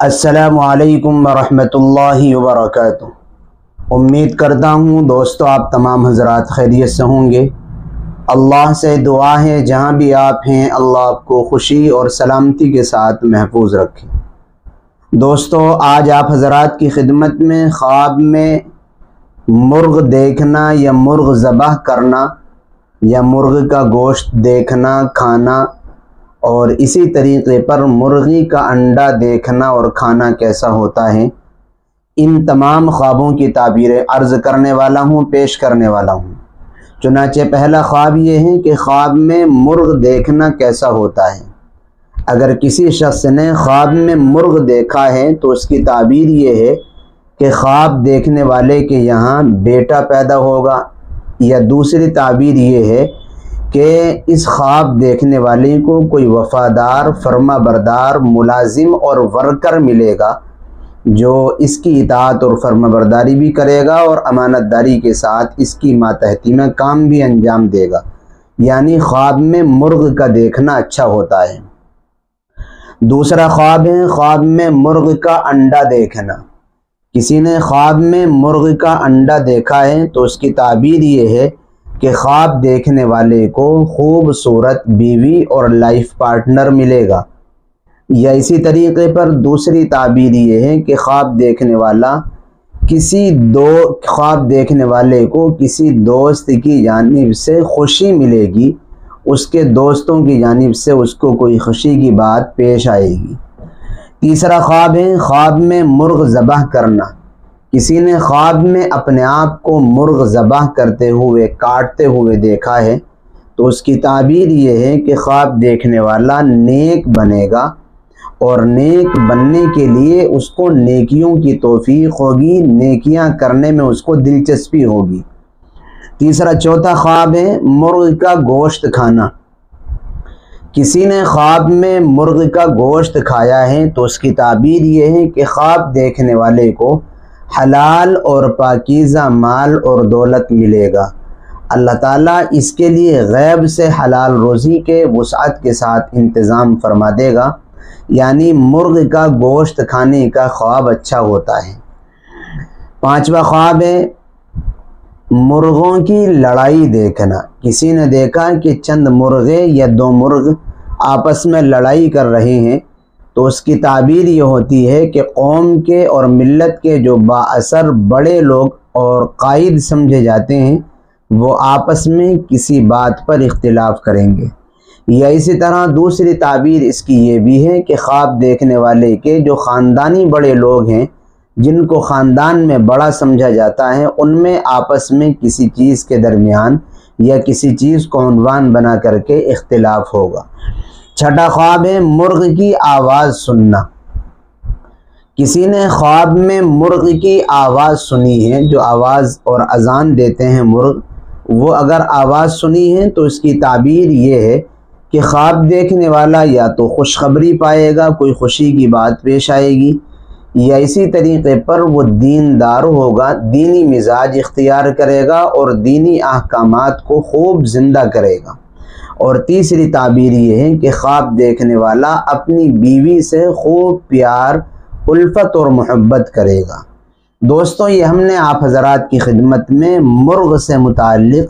असलकम वरहमतुल्लाहि वबरकातुहू उम्मीद करता हूँ दोस्तों आप तमाम हजरात खैरियत से होंगे। अल्लाह से दुआ है, जहाँ भी आप हैं, अल्लाह आपको खुशी और सलामती के साथ महफूज रखे। दोस्तों, आज आप हजरात की खिदमत में, ख्वाब में मुर्ग देखना या मुर्ग ज़बह करना या मुर्ग का गोश्त देखना, खाना और इसी तरीके पर मुर्गी का अंडा देखना और खाना कैसा होता है? इन तमाम ख्वाबों की ताबीरें अर्ज़ करने वाला हूँ, पेश करने वाला हूँ। चुनाचे पहला ख्वाब ये है कि ख्वाब में मुर्ग देखना कैसा होता है। अगर किसी शख्स ने ख्वाब में मुर्ग देखा है तो उसकी ताबीर ये है कि ख्वाब देखने वाले के यहाँ बेटा पैदा होगा। या दूसरी ताबीर ये है कि इस ख्वाब देखने वाले को कोई वफ़ादार फर्मा बरदार मुलाजिम और वर्कर मिलेगा, जो इसकी इतात और फर्मा बरदारी भी करेगा और अमानतदारी के साथ इसकी मातहती में काम भी अंजाम देगा। यानी ख्वाब में मुर्ग का देखना अच्छा होता है। दूसरा ख्वाब है, ख्वाब में मुर्ग का अंडा देखना। किसी ने ख्वाब में मुर्ग का अंडा देखा है तो उसकी ताबीर ये है कि ख्वाब देखने वाले को खूबसूरत बीवी और लाइफ पार्टनर मिलेगा। या इसी तरीके पर दूसरी ताबीर ये है कि ख्वाब देखने वाला किसी दो, ख्वाब देखने वाले को किसी दोस्त की जानब से खुशी मिलेगी, उसके दोस्तों की जानब से उसको कोई खुशी की बात पेश आएगी। तीसरा ख्वाब है, ख्वाब में मुर्ग ज़बह करना। किसी ने ख्वाब में अपने आप को मुर्ग ज़बह करते हुए, काटते हुए देखा है तो उसकी ताबीर ये है कि ख्वाब देखने वाला नेक बनेगा और नेक बनने के लिए उसको नेकियों की तोफ़ी होगी, नेकियाँ करने में उसको दिलचस्पी होगी। तीसरा, चौथा ख्वाब है मुर्ग का गोश्त खाना। किसी ने ख्वाब में मुर्ग का गोश्त खाया है तो उसकी ताबीर ये है कि ख्वाब देखने वाले को हलाल और पाकिज़ा माल और दौलत मिलेगा। अल्लाह ताला इसके लिए गैब से हलाल रोज़ी के वसात के साथ इंतज़ाम फरमा देगा। यानी मुर्ग का गोश्त खाने का ख्वाब अच्छा होता है। पांचवा ख्वाब है मुर्गों की लड़ाई देखना। किसी ने देखा कि चंद मुर्गे या दो मुर्ग आपस में लड़ाई कर रहे हैं तो उसकी ताबीर ये होती है कि कौम के और मिलत के जो बासर बड़े लोग और कायद समझे जाते हैं, वो आपस में किसी बात पर इख्तिलाफ़ करेंगे। या इसी तरह दूसरी ताबीर इसकी ये भी है कि ख्वाब देखने वाले के जो ख़ानदानी बड़े लोग हैं, जिनको ख़ानदान में बड़ा समझा जाता है, उनमें आपस में किसी चीज़ के दरमियान या किसी चीज़ को अनवान बना करके इख्तिलाफ़ होगा। छठा ख्वाब है मुर्ग की आवाज़ सुनना। किसी ने ख्वाब में मुर्ग की आवाज़ सुनी है, जो आवाज़ और अजान देते हैं मुर्ग, वो अगर आवाज़ सुनी है तो इसकी ताबीर ये है कि ख्वाब देखने वाला या तो खुशखबरी पाएगा, कोई खुशी की बात पेश आएगी, या इसी तरीके पर वो दीनदार होगा, दीनी मिजाज इख्तियार करेगा और दीनी अहकाम को खूब ज़िंदा करेगा। और तीसरी ताबीर ये है कि ख्वाब देखने वाला अपनी बीवी से खूब प्यार, उल्फत और मोहब्बत करेगा। दोस्तों, ये हमने आप हज़रात की खिदमत में मुर्ग से मुतक़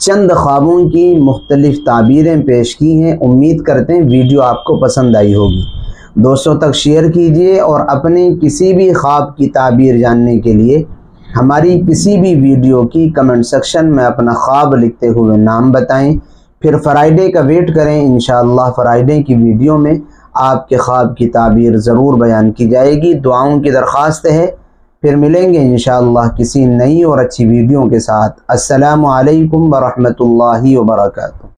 चंद ख्वाबों की मुख्तलिफ़ ताबीरें पेश की हैं। उम्मीद करते हैं वीडियो आपको पसंद आई होगी। दोस्तों, तक शेयर कीजिए और अपने किसी भी ख्वाब की ताबीर जानने के लिए हमारी किसी भी वीडियो की कमेंट सेक्शन में अपना ख्वाब लिखते हुए नाम बताएँ। फिर फ्राइडे का वेट करें इन फ्राइडे की वीडियो में आपके ख्वाब की ताबीर ज़रूर बयान की जाएगी। दुआओं की दरख्वास्त है। फिर मिलेंगे इन किसी नई और अच्छी वीडियो के साथ। असलकम वरहमल वर्का